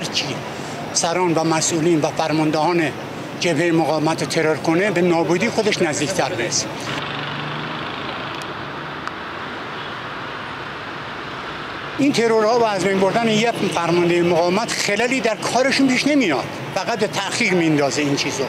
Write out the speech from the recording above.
هرچی سران و مسئولین و فرماندهان جبهه مقاومت ترور کنه به نابودی خودش نزدیکتر برسه. این ترورها و از بین بردن یک فرمانده مقاومت خلالی در کارشون پیش نمیاد. فقط به تأخیر میندازه این چیزو.